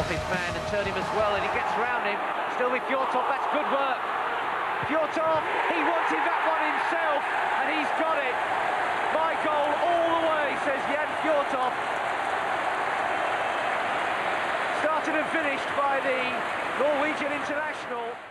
off his man and turn him as well, and he gets around him. Still with Fjortoft, that's good work. Fjortoft, he wanted that one himself, and he's got it. My goal all the way, says Jan Fjortoft. Started and finished by the Norwegian international.